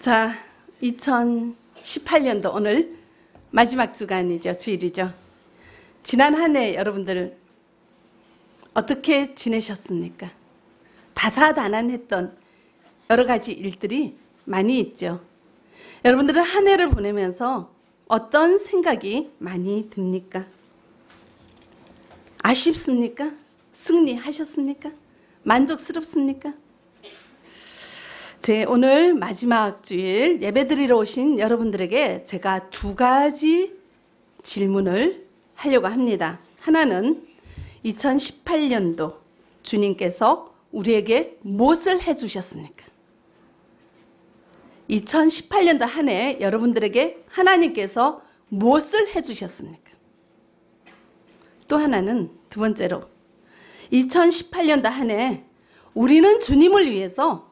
자, 2018년도 오늘 마지막 주간이죠. 주일이죠. 지난 한 해 여러분들 어떻게 지내셨습니까? 다사다난했던 여러 가지 일들이 많이 있죠. 여러분들은 한 해를 보내면서 어떤 생각이 많이 듭니까? 아쉽습니까? 승리하셨습니까? 만족스럽습니까? 제 오늘 마지막 주일 예배드리러 오신 여러분들에게 제가 두 가지 질문을 하려고 합니다. 하나는 2018년도 주님께서 우리에게 무엇을 해 주셨습니까? 2018년도 한 해 여러분들에게 하나님께서 무엇을 해 주셨습니까? 또 하나는 두 번째로 2018년도 한 해 우리는 주님을 위해서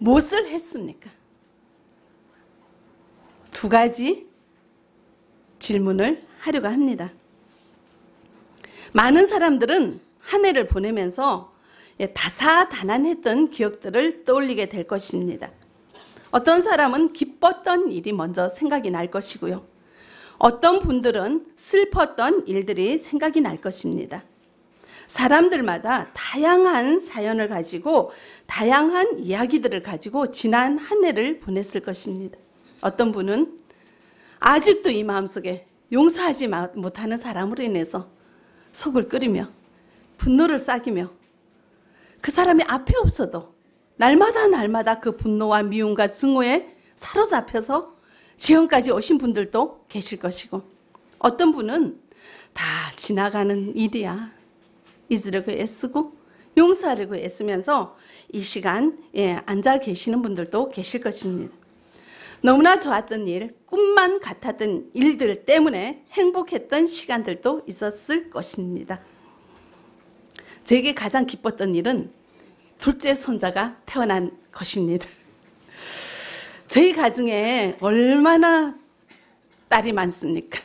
무엇을 했습니까? 두 가지 질문을 하려고 합니다. 많은 사람들은 한 해를 보내면서 다사다난했던 기억들을 떠올리게 될 것입니다. 어떤 사람은 기뻤던 일이 먼저 생각이 날 것이고요. 어떤 분들은 슬펐던 일들이 생각이 날 것입니다. 사람들마다 다양한 사연을 가지고 다양한 이야기들을 가지고 지난 한 해를 보냈을 것입니다. 어떤 분은 아직도 이 마음속에 용서하지 못하는 사람으로 인해서 속을 끓이며 분노를 싹이며 그 사람이 앞에 없어도 날마다 날마다 그 분노와 미움과 증오에 사로잡혀서 지금까지 오신 분들도 계실 것이고 어떤 분은 다 지나가는 일이야. 잊으려고 애쓰고 용서하려고 애쓰면서 이 시간 예, 앉아 계시는 분들도 계실 것입니다. 너무나 좋았던 일, 꿈만 같았던 일들 때문에 행복했던 시간들도 있었을 것입니다. 제게 가장 기뻤던 일은 둘째 손자가 태어난 것입니다. 저희 가정에 얼마나 딸이 많습니까?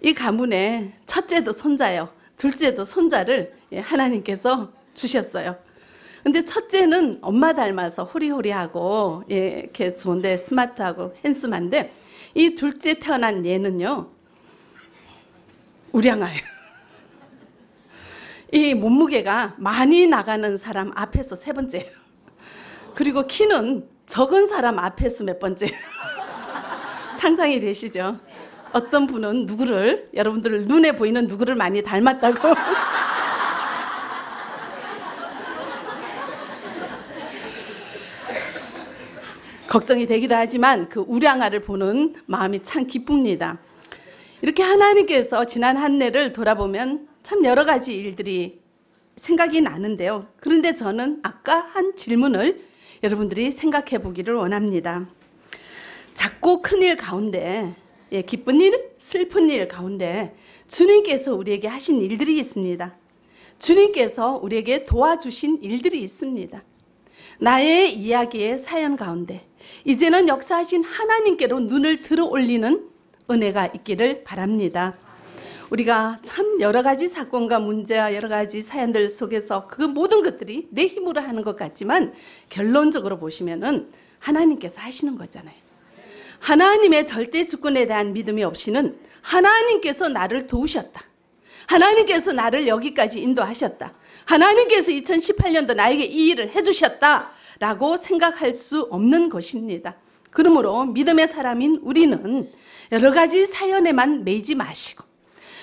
이 가문에 첫째도 손자요. 둘째도 손자를 예, 하나님께서 주셨어요. 근데 첫째는 엄마 닮아서 호리호리하고 예, 이렇게 좋은데 스마트하고 핸스만데 이 둘째 태어난 얘는요 우량아예요. 이 몸무게가 많이 나가는 사람 앞에서 세 번째예요. 그리고 키는 적은 사람 앞에서 몇 번째. 상상이 되시죠? 어떤 분은 누구를 여러분들 눈에 보이는 누구를 많이 닮았다고 걱정이 되기도 하지만 그 우량아를 보는 마음이 참 기쁩니다. 이렇게 하나님께서 지난 한 해를 돌아보면 참 여러 가지 일들이 생각이 나는데요. 그런데 저는 아까 한 질문을 여러분들이 생각해 보기를 원합니다. 작고 큰 일 가운데 예, 기쁜 일, 슬픈 일 가운데 주님께서 우리에게 하신 일들이 있습니다. 주님께서 우리에게 도와주신 일들이 있습니다. 나의 이야기의 사연 가운데 이제는 역사하신 하나님께로 눈을 들어 올리는 은혜가 있기를 바랍니다. 우리가 참 여러 가지 사건과 문제와 여러 가지 사연들 속에서 그 모든 것들이 내 힘으로 하는 것 같지만 결론적으로 보시면은 하나님께서 하시는 거잖아요. 하나님의 절대 주권에 대한 믿음이 없이는 하나님께서 나를 도우셨다. 하나님께서 나를 여기까지 인도하셨다. 하나님께서 2018년도 나에게 이 일을 해주셨다. 라고 생각할 수 없는 것입니다. 그러므로 믿음의 사람인 우리는 여러 가지 사연에만 매지 마시고,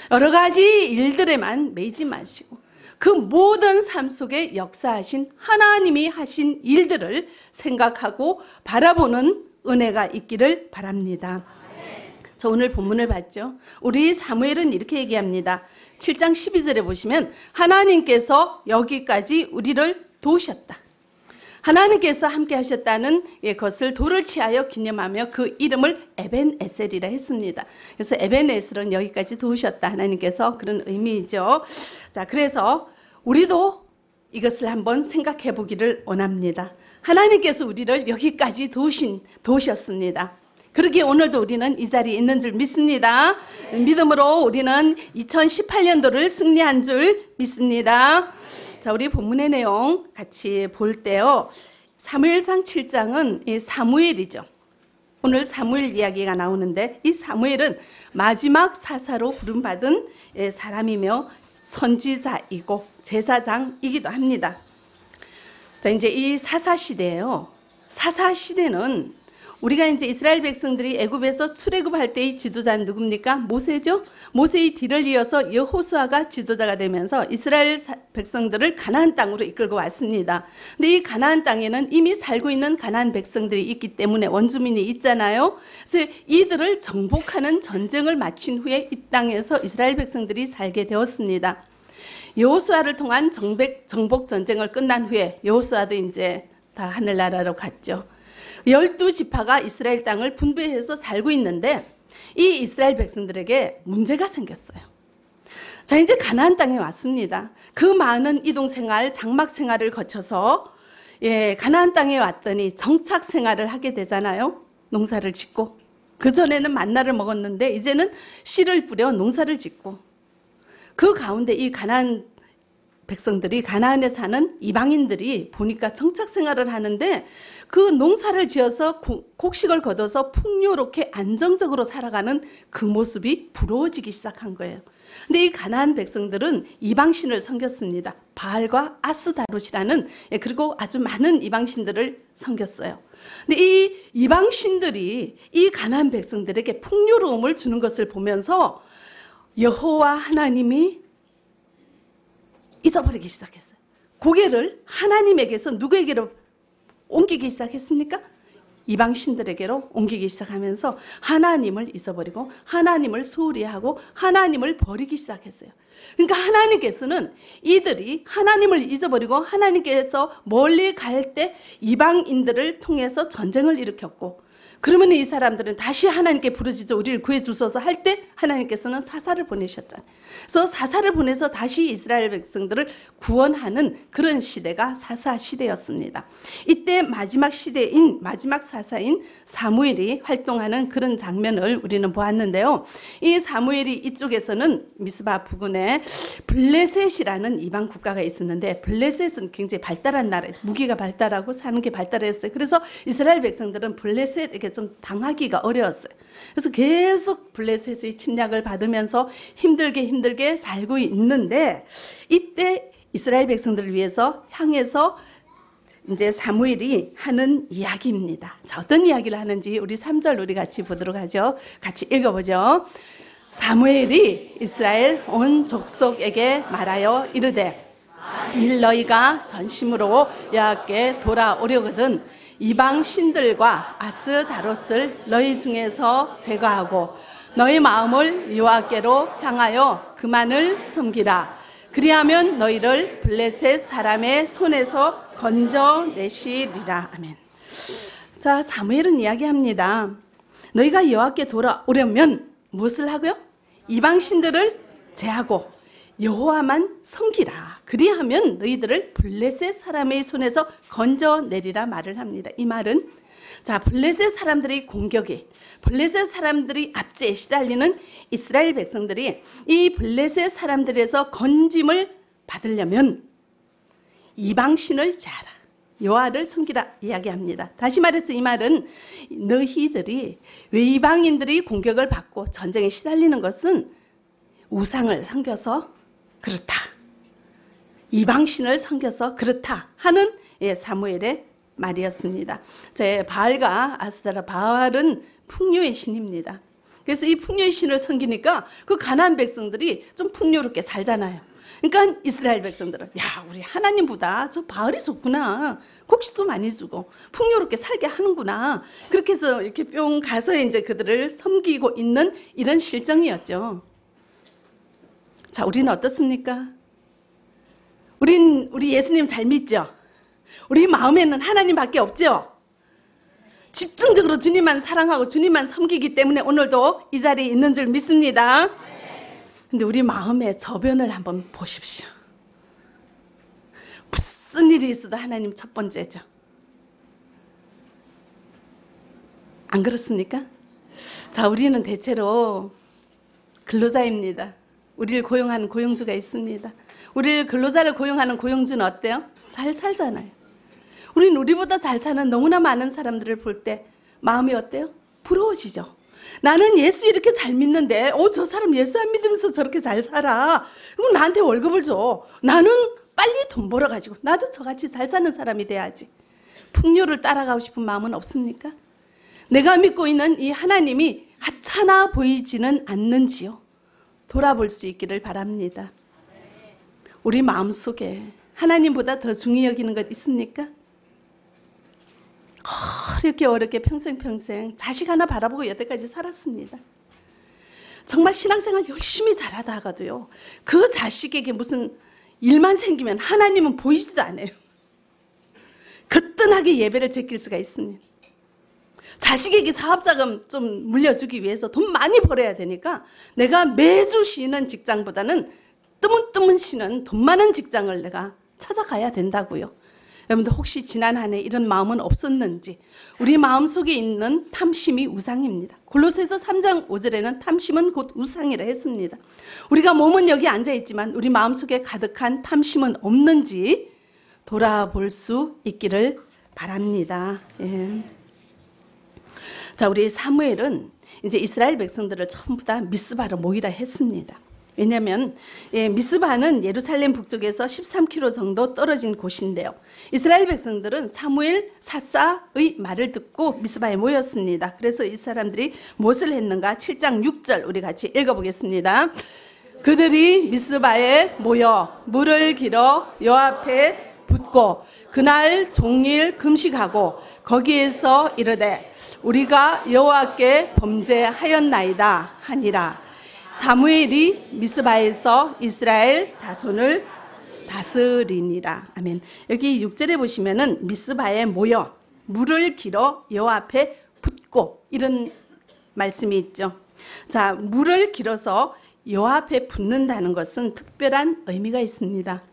여러 가지 일들에만 매지 마시고, 그 모든 삶 속에 역사하신 하나님이 하신 일들을 생각하고 바라보는 은혜가 있기를 바랍니다. 저 오늘 본문을 봤죠. 우리 사무엘은 이렇게 얘기합니다. 7장 12절에 보시면 하나님께서 여기까지 우리를 도우셨다. 하나님께서 함께 하셨다는 것을 돌을 치하여 기념하며 그 이름을 에벤 에셀이라 했습니다. 그래서 에벤 에셀은 여기까지 도우셨다. 하나님께서 그런 의미이죠. 자, 그래서 우리도 이것을 한번 생각해 보기를 원합니다. 하나님께서 우리를 여기까지 도우신, 도우셨습니다. 그러기에 오늘도 우리는 이 자리에 있는 줄 믿습니다. 믿음으로 우리는 2018년도를 승리한 줄 믿습니다. 자, 우리 본문의 내용 같이 볼 때요. 사무엘상 7장은 이 사무엘이죠. 오늘 사무엘 이야기가 나오는데 이 사무엘은 마지막 사사로 부름받은 예, 사람이며 선지자이고 제사장이기도 합니다. 자, 이제 이 사사 시대예요. 사사 시대는 우리가 이제 이스라엘 백성들이 애굽에서 출애굽할 때의 지도자는 누굽니까? 모세죠. 모세의 뒤를 이어서 여호수아가 지도자가 되면서 이스라엘 백성들을 가나안 땅으로 이끌고 왔습니다. 근데 이 가나안 땅에는 이미 살고 있는 가나안 백성들이 있기 때문에 원주민이 있잖아요. 그래서 이들을 정복하는 전쟁을 마친 후에 이 땅에서 이스라엘 백성들이 살게 되었습니다. 여호수아를 통한 정백, 정복 전쟁을 끝난 후에 여호수아도 이제 다 하늘나라로 갔죠. 열두 지파가 이스라엘 땅을 분배해서 살고 있는데 이 이스라엘 백성들에게 문제가 생겼어요. 자, 이제 가나안 땅에 왔습니다. 그 많은 이동 생활, 장막 생활을 거쳐서 예, 가나안 땅에 왔더니 정착 생활을 하게 되잖아요. 농사를 짓고. 그 전에는 만나를 먹었는데 이제는 씨를 뿌려 농사를 짓고. 그 가운데 이 가나안 백성들이 가나안에 사는 이방인들이 보니까 정착 생활을 하는데 그 농사를 지어서 곡식을 거둬서 풍요롭게 안정적으로 살아가는 그 모습이 부러워지기 시작한 거예요. 근데 이 가나안 백성들은 이방신을 섬겼습니다. 바알과 아스다롯이라는 예, 그리고 아주 많은 이방신들을 섬겼어요. 근데 이 이방신들이 이 가나안 백성들에게 풍요로움을 주는 것을 보면서 여호와 하나님이 잊어버리기 시작했어요. 고개를 하나님에게서 누구에게로 옮기기 시작했습니까? 이방 신들에게로 옮기기 시작하면서 하나님을 잊어버리고 하나님을 소홀히 하고 하나님을 버리기 시작했어요. 그러니까 하나님께서는 이들이 하나님을 잊어버리고 하나님께서 멀리 갈 때 이방인들을 통해서 전쟁을 일으켰고 그러면 이 사람들은 다시 하나님께 부르짖어 우리를 구해 주소서 할 때 하나님께서는 사사를 보내셨잖아요. 그래서 사사를 보내서 다시 이스라엘 백성들을 구원하는 그런 시대가 사사 시대였습니다. 이때 마지막 시대인 마지막 사사인 사무엘이 활동하는 그런 장면을 우리는 보았는데요. 이 사무엘이 이쪽에서는 미스바 부근에 블레셋이라는 이방 국가가 있었는데 블레셋은 굉장히 발달한 나라, 무기가 발달하고 사는 게 발달했어요. 그래서 이스라엘 백성들은 블레셋에게 좀 당하기가 어려웠어요. 그래서 계속 블레셋의 침략을 받으면서 힘들게 힘들게 살고 있는데 이때 이스라엘 백성들을 위해서 향해서 이제 사무엘이 하는 이야기입니다. 자, 어떤 이야기를 하는지 우리 3절 우리 같이 보도록 하죠. 같이 읽어보죠. 사무엘이 이스라엘 온 족속에게 말하여 이르되 너희가 전심으로 여호와께 돌아오려거든 이방 신들과 아스다롯을 너희 중에서 제거하고 너희 마음을 여호와께로 향하여 그만을 섬기라. 그리하면 너희를 블레셋 사람의 손에서 건져내시리라. 아멘. 자, 사무엘은 이야기합니다. 너희가 여호와께 돌아오려면 무엇을 하고요? 이방 신들을 제하고 여호와만 섬기라. 그리하면 너희들을 블레셋 사람의 손에서 건져내리라 말을 합니다. 이 말은 자 블레셋 사람들의 공격에 블레셋 사람들이 압제에 시달리는 이스라엘 백성들이 이 블레셋 사람들에서 건짐을 받으려면 이방신을 자라 여호와를 섬기라 이야기합니다. 다시 말해서 이 말은 너희들이 외방인들이 공격을 받고 전쟁에 시달리는 것은 우상을 섬겨서 그렇다. 이방신을 섬겨서 그렇다 하는 예, 사무엘의 말이었습니다. 제 바알과 아스다라 바알은 풍요의 신입니다. 그래서 이 풍요의 신을 섬기니까 그 가나안 백성들이 좀 풍요롭게 살잖아요. 그러니까 이스라엘 백성들은 야 우리 하나님보다 저 바알이 좋구나 곡식도 많이 주고 풍요롭게 살게 하는구나 그렇게 해서 이렇게 뿅 가서 이제 그들을 섬기고 있는 이런 실정이었죠. 자 우리는 어떻습니까? 우린 우리 예수님 잘 믿죠? 우리 마음에는 하나님밖에 없죠? 집중적으로 주님만 사랑하고 주님만 섬기기 때문에 오늘도 이 자리에 있는 줄 믿습니다. 근데 우리 마음의 저변을 한번 보십시오. 무슨 일이 있어도 하나님 첫 번째죠. 안 그렇습니까? 자, 우리는 대체로 근로자입니다. 우리를 고용하는 고용주가 있습니다. 우리 근로자를 고용하는 고용주는 어때요? 잘 살잖아요. 우린 우리보다 잘 사는 너무나 많은 사람들을 볼 때 마음이 어때요? 부러워지죠. 나는 예수 이렇게 잘 믿는데, 어, 저 사람 예수 안 믿으면서 저렇게 잘 살아. 그럼 나한테 월급을 줘. 나는 빨리 돈 벌어가지고, 나도 저같이 잘 사는 사람이 돼야지. 풍요를 따라가고 싶은 마음은 없습니까? 내가 믿고 있는 이 하나님이 하찮아 보이지는 않는지요. 돌아볼 수 있기를 바랍니다. 우리 마음속에 하나님보다 더 중히 여기는 것 있습니까? 어렵게 어렵게 평생 평생 자식 하나 바라보고 여태까지 살았습니다. 정말 신앙생활 열심히 잘하다가도요. 그 자식에게 무슨 일만 생기면 하나님은 보이지도 않아요. 거뜬하게 예배를 제낄 수가 있습니다. 자식에게 사업자금 좀 물려주기 위해서 돈 많이 벌어야 되니까 내가 매주 쉬는 직장보다는 뜨문뜨문 쉬는 돈 많은 직장을 내가 찾아가야 된다고요. 여러분들 혹시 지난 한 해 이런 마음은 없었는지 우리 마음속에 있는 탐심이 우상입니다. 골로새서 3장 5절에는 탐심은 곧 우상이라 했습니다. 우리가 몸은 여기 앉아 있지만 우리 마음속에 가득한 탐심은 없는지 돌아볼 수 있기를 바랍니다. 예. 자, 우리 사무엘은 이제 이스라엘 백성들을 전부 다 미스바로 모이라 했습니다. 왜냐하면 예, 미스바는 예루살렘 북쪽에서 13km 정도 떨어진 곳인데요. 이스라엘 백성들은 사무엘 사사의 말을 듣고 미스바에 모였습니다. 그래서 이 사람들이 무엇을 했는가? 7장 6절 우리 같이 읽어보겠습니다. 그들이 미스바에 모여 물을 길어 요 앞에 붓고 그날 종일 금식하고 거기에서 이르되 우리가 여호와께 범죄하였나이다 하니라 사무엘이 미스바에서 이스라엘 자손을 다스리니라 아멘 여기 6절에 보시면은 미스바에 모여 물을 길어 여호와 앞에 붓고 이런 말씀이 있죠 자 물을 길어서 여호와 앞에 붓는다는 것은 특별한 의미가 있습니다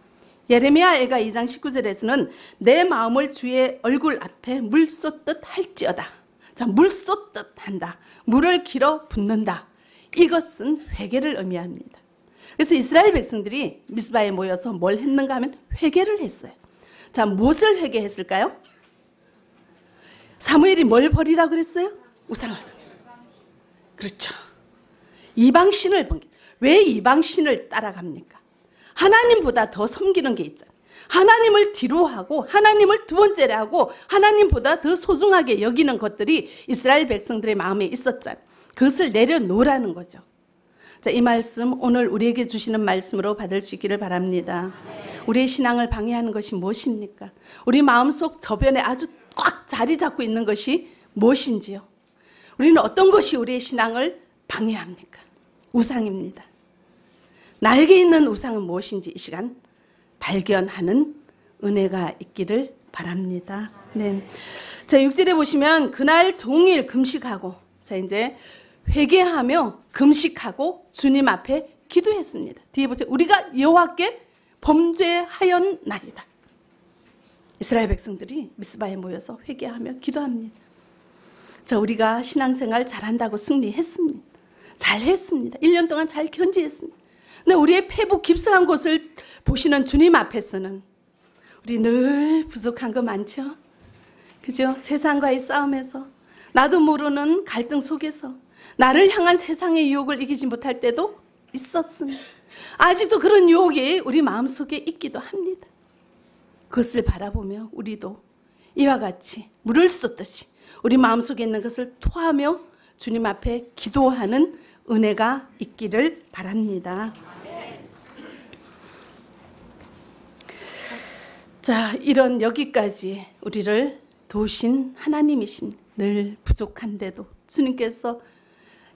예레미야 애가 2장 19절에서는 내 마음을 주의 얼굴 앞에 물 쏟듯 할지어다. 자, 물 쏟듯 한다. 물을 길어 붓는다. 이것은 회개를 의미합니다. 그래서 이스라엘 백성들이 미스바에 모여서 뭘 했는가 하면 회개를 했어요. 자, 무엇을 회개했을까요? 사무엘이 뭘 버리라 그랬어요? 우상을. 그렇죠. 이방신을 본 게. 왜 이방신을 따라갑니까? 하나님보다 더 섬기는 게 있잖아요. 하나님을 뒤로 하고 하나님을 두 번째로 하고 하나님보다 더 소중하게 여기는 것들이 이스라엘 백성들의 마음에 있었잖아요. 그것을 내려놓으라는 거죠. 자, 이 말씀 오늘 우리에게 주시는 말씀으로 받을 수 있기를 바랍니다. 우리의 신앙을 방해하는 것이 무엇입니까? 우리 마음속 저변에 아주 꽉 자리 잡고 있는 것이 무엇인지요? 우리는 어떤 것이 우리의 신앙을 방해합니까? 우상입니다. 나에게 있는 우상은 무엇인지 이 시간 발견하는 은혜가 있기를 바랍니다. 네. 자, 6절에 보시면 그날 종일 금식하고 자, 이제 회개하며 금식하고 주님 앞에 기도했습니다. 뒤에 보세요. 우리가 여호와께 범죄하였나이다. 이스라엘 백성들이 미스바에 모여서 회개하며 기도합니다. 자, 우리가 신앙생활 잘한다고 승리했습니다. 잘했습니다. 1년 동안 잘 견지했습니다. 근데 우리의 폐부 깊숙한 곳을 보시는 주님 앞에서는 우리 늘 부족한 거 많죠? 그죠? 세상과의 싸움에서 나도 모르는 갈등 속에서 나를 향한 세상의 유혹을 이기지 못할 때도 있었습니다. 아직도 그런 유혹이 우리 마음속에 있기도 합니다. 그것을 바라보며 우리도 이와 같이 물을 쏟듯이 우리 마음속에 있는 것을 토하며 주님 앞에 기도하는 은혜가 있기를 바랍니다. 자, 이런 여기까지 우리를 도우신 하나님이신 늘 부족한데도 주님께서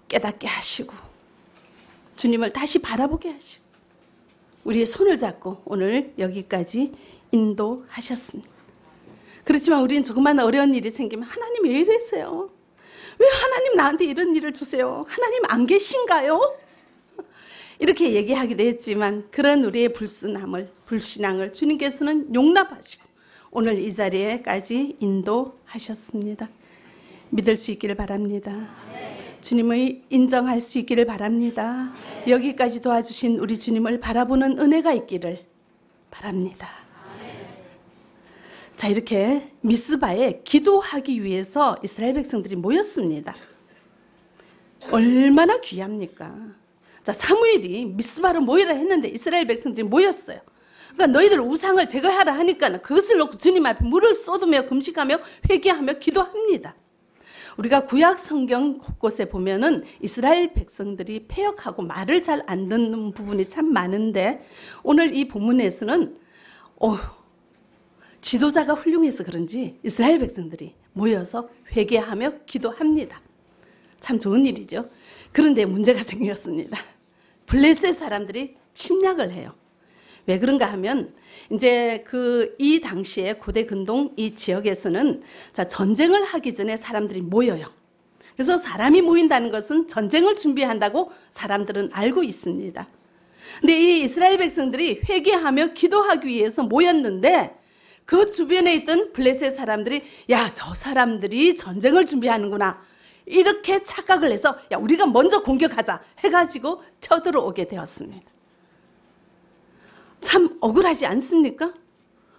깨닫게 하시고 주님을 다시 바라보게 하시고 우리의 손을 잡고 오늘 여기까지 인도하셨습니다. 그렇지만 우리는 조금만 어려운 일이 생기면 하나님 왜 이러세요? 왜 하나님 나한테 이런 일을 주세요? 하나님 안 계신가요? 이렇게 얘기하기도 했지만 그런 우리의 불순함을 불신앙을 주님께서는 용납하시고 오늘 이 자리에까지 인도하셨습니다. 믿을 수 있기를 바랍니다. 주님을 인정할 수 있기를 바랍니다. 여기까지 도와주신 우리 주님을 바라보는 은혜가 있기를 바랍니다. 자, 이렇게 미스바에 기도하기 위해서 이스라엘 백성들이 모였습니다. 얼마나 귀합니까? 자, 사무엘이 미스바로 모이라 했는데 이스라엘 백성들이 모였어요. 그러니까 너희들 우상을 제거하라 하니까 그것을 놓고 주님 앞에 물을 쏟으며 금식하며 회개하며 기도합니다. 우리가 구약 성경 곳곳에 보면은 이스라엘 백성들이 폐역하고 말을 잘 안 듣는 부분이 참 많은데 오늘 이 본문에서는 어, 지도자가 훌륭해서 그런지 이스라엘 백성들이 모여서 회개하며 기도합니다. 참 좋은 일이죠. 그런데 문제가 생겼습니다. 블레셋 사람들이 침략을 해요. 왜 그런가 하면 이제 그 이 당시에 고대 근동 이 지역에서는 자 전쟁을 하기 전에 사람들이 모여요. 그래서 사람이 모인다는 것은 전쟁을 준비한다고 사람들은 알고 있습니다. 근데 이 이스라엘 백성들이 회개하며 기도하기 위해서 모였는데 그 주변에 있던 블레셋 사람들이 야 저 사람들이 전쟁을 준비하는구나 이렇게 착각을 해서 야 우리가 먼저 공격하자 해가지고 쳐들어오게 되었습니다. 참 억울하지 않습니까?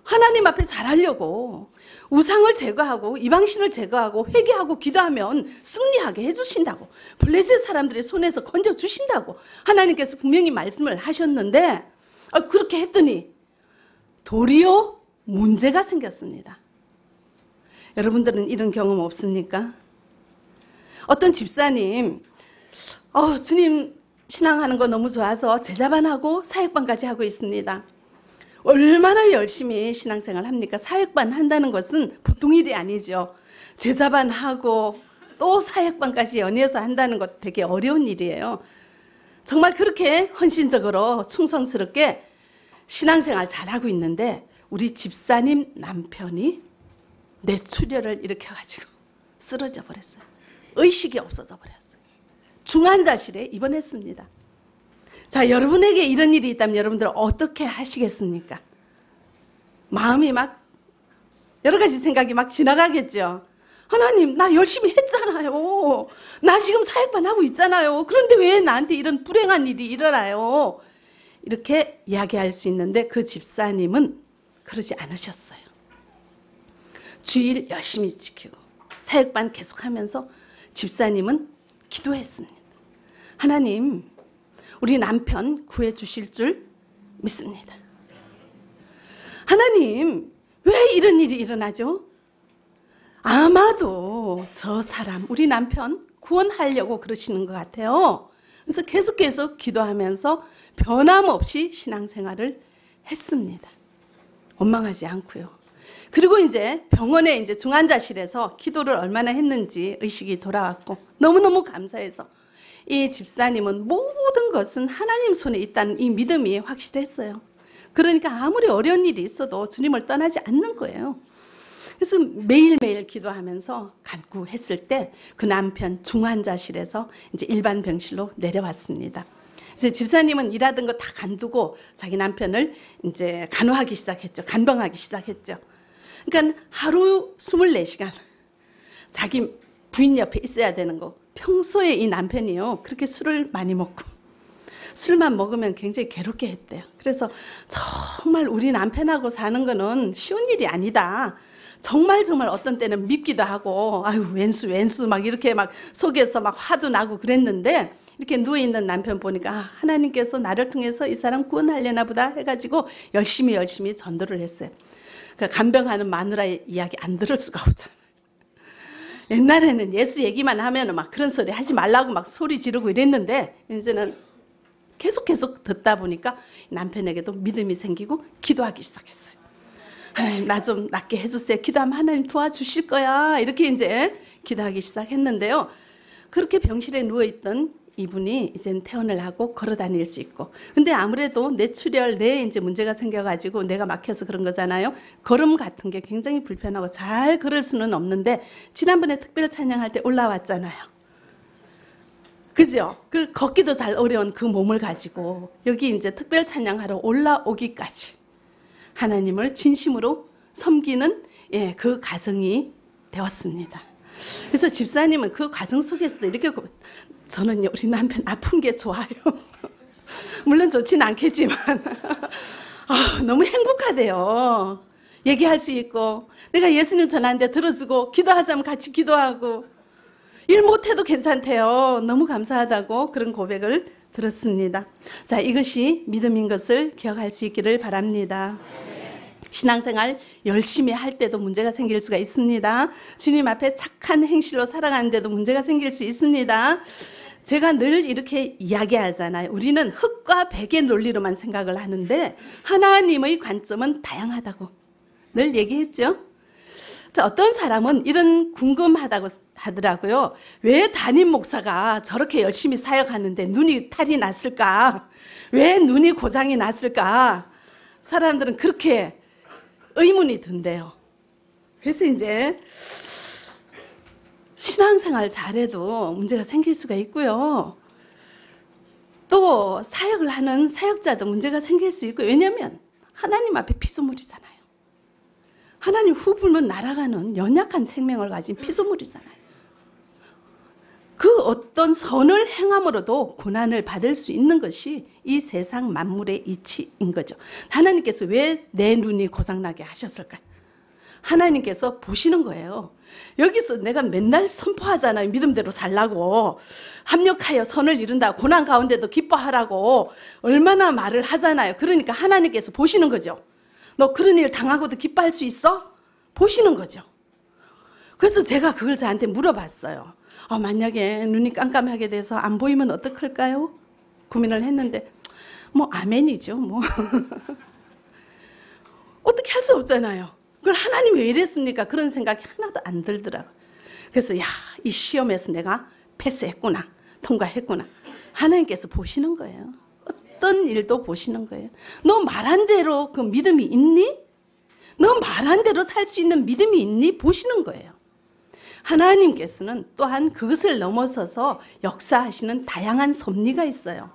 하나님 앞에 잘하려고 우상을 제거하고 이방신을 제거하고 회개하고 기도하면 승리하게 해주신다고 블레셋 사람들의 손에서 건져 주신다고 하나님께서 분명히 말씀을 하셨는데 아, 그렇게 했더니 도리어 문제가 생겼습니다. 여러분들은 이런 경험 없습니까? 어떤 집사님, 어, 주님 신앙하는 거 너무 좋아서 제자반 하고 사역반까지 하고 있습니다. 얼마나 열심히 신앙생활 합니까? 사역반 한다는 것은 보통 일이 아니죠. 제자반 하고 또 사역반까지 연이어서 한다는 것 되게 어려운 일이에요. 정말 그렇게 헌신적으로 충성스럽게 신앙생활 잘하고 있는데 우리 집사님 남편이 뇌출혈을 일으켜가지고 쓰러져 버렸어요. 의식이 없어져 버렸어요. 중환자실에 입원했습니다. 자, 여러분에게 이런 일이 있다면 여러분들 어떻게 하시겠습니까? 마음이 막 여러 가지 생각이 막 지나가겠죠. 하나님, 나 열심히 했잖아요. 나 지금 사역만 하고 있잖아요. 그런데 왜 나한테 이런 불행한 일이 일어나요? 이렇게 이야기할 수 있는데 그 집사님은 그러지 않으셨어요. 주일 열심히 지키고 사역반 계속하면서 집사님은 기도했습니다. 하나님, 우리 남편 구해 주실 줄 믿습니다. 하나님, 왜 이런 일이 일어나죠? 아마도 저 사람, 우리 남편 구원하려고 그러시는 것 같아요. 그래서 계속 계속 기도하면서 변함없이 신앙생활을 했습니다. 원망하지 않고요. 그리고 이제 병원에 이제 중환자실에서 기도를 얼마나 했는지 의식이 돌아왔고 너무너무 감사해서 이 집사님은 모든 것은 하나님 손에 있다는 이 믿음이 확실했어요. 그러니까 아무리 어려운 일이 있어도 주님을 떠나지 않는 거예요. 그래서 매일매일 기도하면서 간구했을 때 그 남편 중환자실에서 이제 일반 병실로 내려왔습니다. 이제 집사님은 일하던 거 다 간두고 자기 남편을 이제 간호하기 시작했죠. 간병하기 시작했죠. 그러니까 하루 24시간 자기 부인 옆에 있어야 되는 거. 평소에 이 남편이요. 그렇게 술을 많이 먹고 술만 먹으면 굉장히 괴롭게 했대요. 그래서 정말 우리 남편하고 사는 거는 쉬운 일이 아니다. 정말 정말 어떤 때는 밉기도 하고 아유 왼수 왼수 막 이렇게 막 속에서 막 화도 나고 그랬는데 이렇게 누워 있는 남편 보니까 아, 하나님께서 나를 통해서 이 사람 구원하려나 보다 해가지고 열심히 열심히 전도를 했어요. 그 간병하는 마누라의 이야기 안 들을 수가 없잖아요. 옛날에는 예수 얘기만 하면 막 그런 소리 하지 말라고 막 소리 지르고 이랬는데 이제는 계속 계속 듣다 보니까 남편에게도 믿음이 생기고 기도하기 시작했어요. 하나님 나 좀 낫게 해주세요. 기도하면 하나님 도와주실 거야. 이렇게 이제 기도하기 시작했는데요. 그렇게 병실에 누워있던 이분이 이제 퇴원을 하고 걸어 다닐 수 있고. 근데 아무래도 뇌출혈, 뇌에 이제 문제가 생겨가지고 뇌가 막혀서 그런 거잖아요. 걸음 같은 게 굉장히 불편하고 잘 걸을 수는 없는데, 지난번에 특별 찬양할 때 올라왔잖아요. 그죠? 그 걷기도 잘 어려운 그 몸을 가지고 여기 이제 특별 찬양하러 올라오기까지 하나님을 진심으로 섬기는 예, 그 과정이 되었습니다. 그래서 집사님은 그 과정 속에서도 이렇게 저는 우리 남편 아픈 게 좋아요. 물론 좋진 않겠지만 아, 너무 행복하대요. 얘기할 수 있고 내가 예수님 전하는데 들어주고 기도하자면 같이 기도하고 일 못해도 괜찮대요. 너무 감사하다고 그런 고백을 들었습니다. 자, 이것이 믿음인 것을 기억할 수 있기를 바랍니다. 신앙생활 열심히 할 때도 문제가 생길 수가 있습니다. 주님 앞에 착한 행실로 살아가는데도 문제가 생길 수 있습니다. 제가 늘 이렇게 이야기하잖아요. 우리는 흙과 백의 논리로만 생각을 하는데 하나님의 관점은 다양하다고 늘 얘기했죠. 자, 어떤 사람은 이런 궁금하다고 하더라고요. 왜 담임 목사가 저렇게 열심히 사역하는데 눈이 탈이 났을까? 왜 눈이 고장이 났을까? 사람들은 그렇게 의문이 든대요. 그래서 이제 신앙생활 잘해도 문제가 생길 수가 있고요. 또 사역을 하는 사역자도 문제가 생길 수 있고 왜냐하면 하나님 앞에 피조물이잖아요. 하나님 후 불면 날아가는 연약한 생명을 가진 피조물이잖아요. 그 어떤 선을 행함으로도 고난을 받을 수 있는 것이 이 세상 만물의 이치인 거죠. 하나님께서 왜 내 눈이 고장나게 하셨을까요? 하나님께서 보시는 거예요. 여기서 내가 맨날 선포하잖아요. 믿음대로 살라고. 합력하여 선을 이룬다. 고난 가운데도 기뻐하라고. 얼마나 말을 하잖아요. 그러니까 하나님께서 보시는 거죠. 너 그런 일 당하고도 기뻐할 수 있어? 보시는 거죠. 그래서 제가 그걸 저한테 물어봤어요. 어, 만약에 눈이 깜깜하게 돼서 안 보이면 어떡할까요? 고민을 했는데, 뭐, 아멘이죠, 뭐. 어떻게 할 수 없잖아요. 그걸 하나님 왜 이랬습니까? 그런 생각이 하나도 안 들더라고요. 그래서, 야, 이 시험에서 내가 패스했구나. 통과했구나. 하나님께서 보시는 거예요. 어떤 일도 보시는 거예요. 너 말한 대로 그 믿음이 있니? 너 말한 대로 살 수 있는 믿음이 있니? 보시는 거예요. 하나님께서는 또한 그것을 넘어서서 역사하시는 다양한 섭리가 있어요.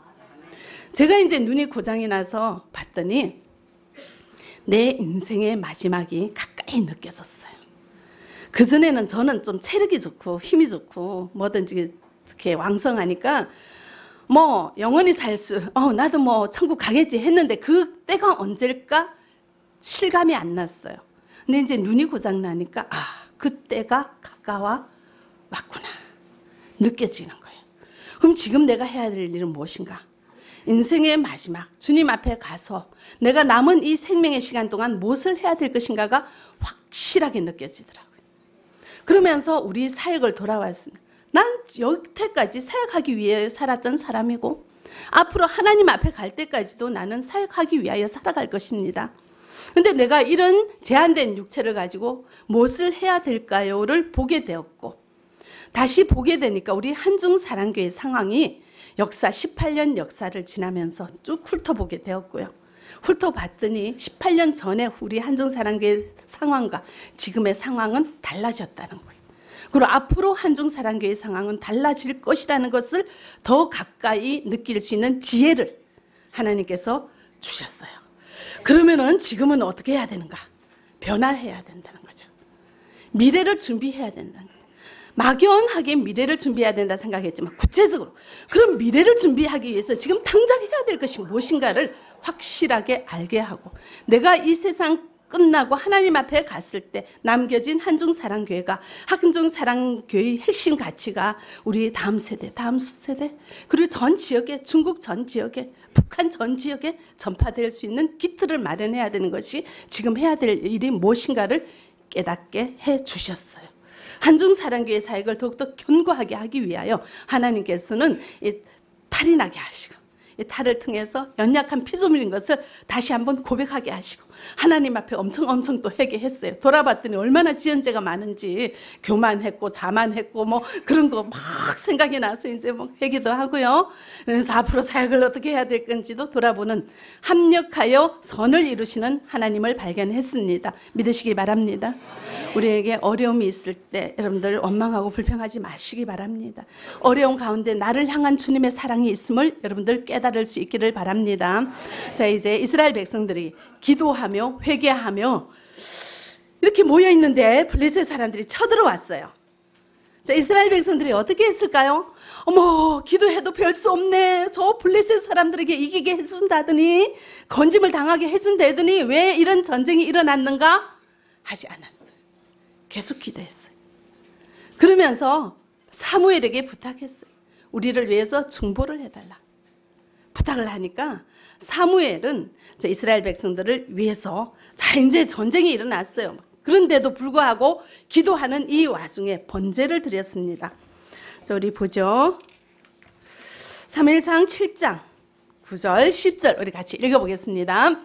제가 이제 눈이 고장이 나서 봤더니 내 인생의 마지막이 가까이 느껴졌어요. 그전에는 저는 좀 체력이 좋고 힘이 좋고 뭐든지 이렇게 왕성하니까 뭐 영원히 살 수, 어, 나도 뭐 천국 가겠지 했는데 그 때가 언제일까 실감이 안 났어요. 근데 이제 눈이 고장 나니까 아, 그 때가 가까워 왔구나. 느껴지는 거예요. 그럼 지금 내가 해야 될 일은 무엇인가? 인생의 마지막 주님 앞에 가서 내가 남은 이 생명의 시간 동안 무엇을 해야 될 것인가가 확실하게 느껴지더라고요. 그러면서 우리 사역을 돌아왔습니다. 난 여태까지 사역하기 위해 살았던 사람이고 앞으로 하나님 앞에 갈 때까지도 나는 사역하기 위하여 살아갈 것입니다. 근데 내가 이런 제한된 육체를 가지고 무엇을 해야 될까요를 보게 되었고 다시 보게 되니까 우리 한중사랑교회 상황이 역사 18년 역사를 지나면서 쭉 훑어보게 되었고요. 훑어봤더니 18년 전에 우리 한중사랑교회 상황과 지금의 상황은 달라졌다는 거예요. 그리고 앞으로 한중사랑교회 상황은 달라질 것이라는 것을 더 가까이 느낄 수 있는 지혜를 하나님께서 주셨어요. 그러면은 지금은 어떻게 해야 되는가? 변화해야 된다는 거죠. 미래를 준비해야 된다는 거죠. 막연하게 미래를 준비해야 된다 생각했지만 구체적으로 그럼 미래를 준비하기 위해서 지금 당장 해야 될 것이 무엇인가를 확실하게 알게 하고 내가 이 세상 끝나고 하나님 앞에 갔을 때 남겨진 한중사랑교회가 한중사랑교회의 핵심 가치가 우리 다음 세대, 다음 수세대, 그리고 전 지역에, 중국 전 지역에, 북한 전 지역에 전파될 수 있는 기틀을 마련해야 되는 것이 지금 해야 될 일이 무엇인가를 깨닫게 해 주셨어요. 한중사랑교회 사역을 더욱더 견고하게 하기 위하여 하나님께서는 탈이 나게 하시고 탈을 통해서 연약한 피조물인 것을 다시 한번 고백하게 하시고 하나님 앞에 엄청 엄청 또 회개했어요. 돌아봤더니 얼마나 지연죄가 많은지 교만했고 자만했고 뭐 그런 거 막 생각이 나서 이제 뭐 회개도 하고요. 그래서 앞으로 사역을 어떻게 해야 될 건지도 돌아보는 합력하여 선을 이루시는 하나님을 발견했습니다. 믿으시기 바랍니다. 우리에게 어려움이 있을 때 여러분들 원망하고 불평하지 마시기 바랍니다. 어려움 가운데 나를 향한 주님의 사랑이 있음을 여러분들 깨달을 수 있기를 바랍니다. 자, 이제 이스라엘 백성들이 기도하며 회개하며 이렇게 모여 있는데 블레셋 사람들이 쳐들어왔어요. 자, 이스라엘 백성들이 어떻게 했을까요? 어머, 기도해도 별 수 없네. 저 블레셋 사람들에게 이기게 해준다더니, 건짐을 당하게 해준다더니, 왜 이런 전쟁이 일어났는가? 하지 않았어요. 계속 기도했어요. 그러면서 사무엘에게 부탁했어요. 우리를 위해서 중보를 해달라. 부탁을 하니까 사무엘은 이스라엘 백성들을 위해서 자 이제 전쟁이 일어났어요. 그런데도 불구하고 기도하는 이 와중에 번제를 드렸습니다. 자, 우리 보죠. 3일상 7장 9절 10절 우리 같이 읽어보겠습니다.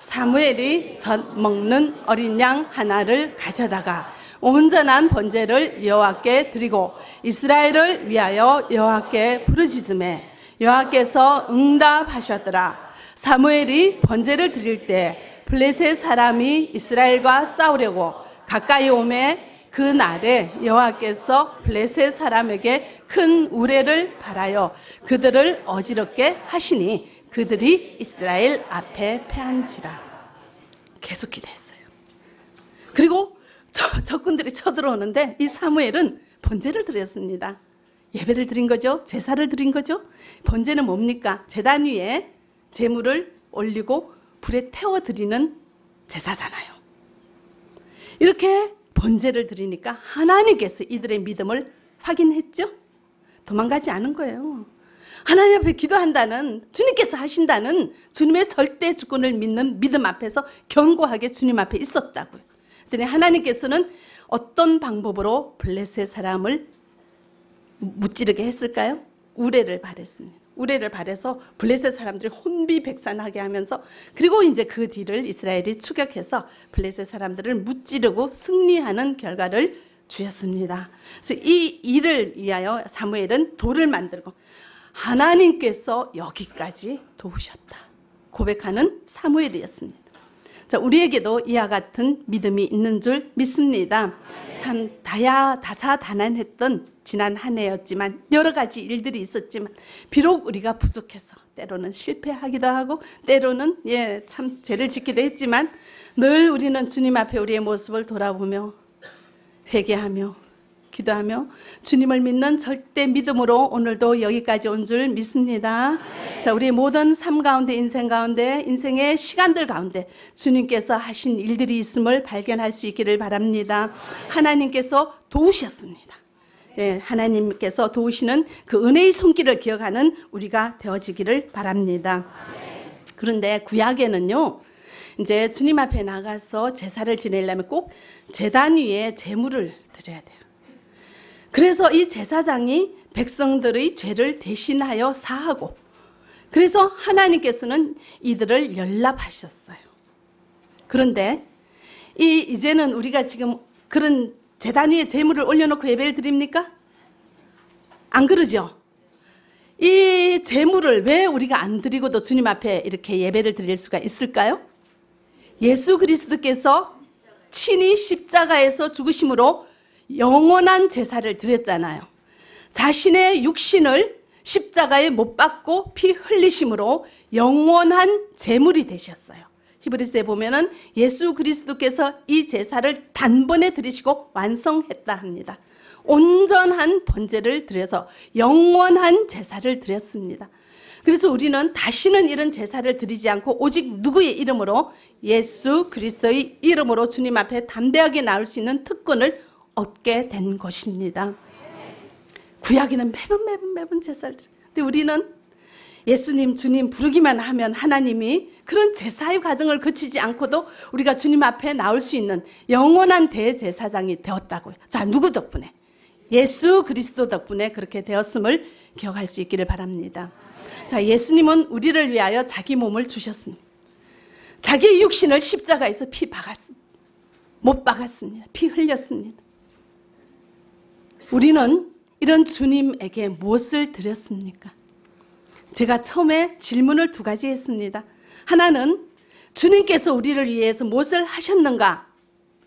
사무엘이 젖 먹는 어린 양 하나를 가져다가 온전한 번제를 여호와께 드리고 이스라엘을 위하여 여호와께 부르짖음에 여호와께서 응답하셨더라. 사무엘이 번제를 드릴 때 블레셋 사람이 이스라엘과 싸우려고 가까이 오매 그 날에 여호와께서 블레셋 사람에게 큰 우레를 바라여 그들을 어지럽게 하시니 그들이 이스라엘 앞에 패한지라. 계속 기도했어요. 그리고 저, 적군들이 쳐들어오는데 이 사무엘은 번제를 드렸습니다. 예배를 드린 거죠. 제사를 드린 거죠. 번제는 뭡니까? 제단 위에 제물을 올리고 불에 태워 드리는 제사잖아요. 이렇게 번제를 드리니까 하나님께서 이들의 믿음을 확인했죠. 도망가지 않은 거예요. 하나님 앞에 기도한다는 주님께서 하신다는 주님의 절대 주권을 믿는 믿음 앞에서 견고하게 주님 앞에 있었다고요. 그랬더니 하나님께서는 어떤 방법으로 블레셋 사람을 무찌르게 했을까요? 우레를 바랬습니다. 우레를 바래서 블레셋 사람들이 혼비백산하게 하면서 그리고 이제 그 뒤를 이스라엘이 추격해서 블레셋 사람들을 무찌르고 승리하는 결과를 주셨습니다. 그래서 이 일을 위하여 사무엘은 돌을 만들고 하나님께서 여기까지 도우셨다. 고백하는 사무엘이었습니다. 자, 우리에게도 이와 같은 믿음이 있는 줄 믿습니다. 참 다야 다사다난했던 지난 한 해였지만 여러 가지 일들이 있었지만 비록 우리가 부족해서 때로는 실패하기도 하고 때로는 예, 참 죄를 짓기도 했지만 늘 우리는 주님 앞에 우리의 모습을 돌아보며 회개하며 기도하며 주님을 믿는 절대 믿음으로 오늘도 여기까지 온 줄 믿습니다. 자, 우리 모든 삶 가운데 인생 가운데 인생의 시간들 가운데 주님께서 하신 일들이 있음을 발견할 수 있기를 바랍니다. 하나님께서 도우셨습니다. 예, 하나님께서 도우시는 그 은혜의 손길을 기억하는 우리가 되어지기를 바랍니다. 그런데 구약에는요, 이제 주님 앞에 나가서 제사를 지내려면 꼭 제단 위에 제물을 드려야 돼요. 그래서 이 제사장이 백성들의 죄를 대신하여 사하고 그래서 하나님께서는 이들을 연락하셨어요. 그런데 이 이제는 우리가 지금 그런 재단 위에 재물을 올려놓고 예배를 드립니까? 안 그러죠? 이 재물을 왜 우리가 안 드리고도 주님 앞에 이렇게 예배를 드릴 수가 있을까요? 예수 그리스도께서 친히 십자가에서 죽으심으로 영원한 제사를 드렸잖아요. 자신의 육신을 십자가에 못 박고 피 흘리심으로 영원한 제물이 되셨어요. 히브리스에 보면은 예수 그리스도께서 이 제사를 단번에 드리시고 완성했다 합니다. 온전한 번제를 드려서 영원한 제사를 드렸습니다. 그래서 우리는 다시는 이런 제사를 드리지 않고 오직 누구의 이름으로 예수 그리스도의 이름으로 주님 앞에 담대하게 나올 수 있는 특권을 얻게 된 것입니다. 구약에는 매번 매번 매번 제사를 근데 우리는 예수님 주님 부르기만 하면 하나님이 그런 제사의 과정을 거치지 않고도 우리가 주님 앞에 나올 수 있는 영원한 대제사장이 되었다고요. 자, 누구 덕분에? 예수 그리스도 덕분에 그렇게 되었음을 기억할 수 있기를 바랍니다. 자, 예수님은 우리를 위하여 자기 몸을 주셨습니다. 자기 육신을 십자가에서 피 박았습니다. 못 박았습니다. 피 흘렸습니다. 우리는 이런 주님에게 무엇을 드렸습니까? 제가 처음에 질문을 두 가지 했습니다. 하나는 주님께서 우리를 위해서 무엇을 하셨는가?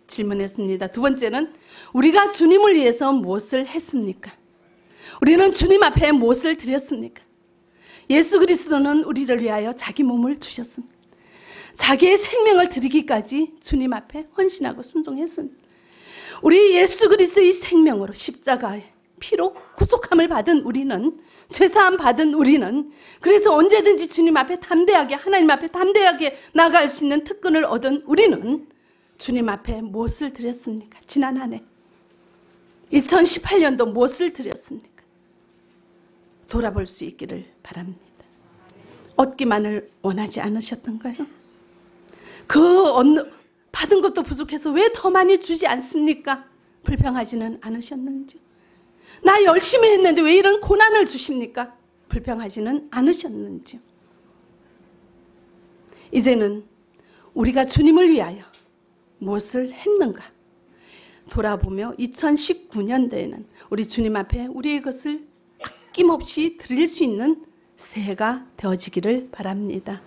질문했습니다. 두 번째는 우리가 주님을 위해서 무엇을 했습니까? 우리는 주님 앞에 무엇을 드렸습니까? 예수 그리스도는 우리를 위하여 자기 몸을 주셨습니다. 자기의 생명을 드리기까지 주님 앞에 헌신하고 순종했습니다. 우리 예수 그리스도의 생명으로 십자가에 피로 구속함을 받은 우리는 죄사함 받은 우리는 그래서 언제든지 주님 앞에 담대하게 하나님 앞에 담대하게 나갈 수 있는 특권을 얻은 우리는 주님 앞에 무엇을 드렸습니까? 지난 한 해. 2018년도 무엇을 드렸습니까? 돌아볼 수 있기를 바랍니다. 얻기만을 원하지 않으셨던가요? 그 얻는, 받은 것도 부족해서 왜 더 많이 주지 않습니까? 불평하지는 않으셨는지. 나 열심히 했는데 왜 이런 고난을 주십니까? 불평하지는 않으셨는지. 이제는 우리가 주님을 위하여 무엇을 했는가 돌아보며 2019년도에는 우리 주님 앞에 우리의 것을 아낌없이 드릴 수 있는 새해가 되어지기를 바랍니다.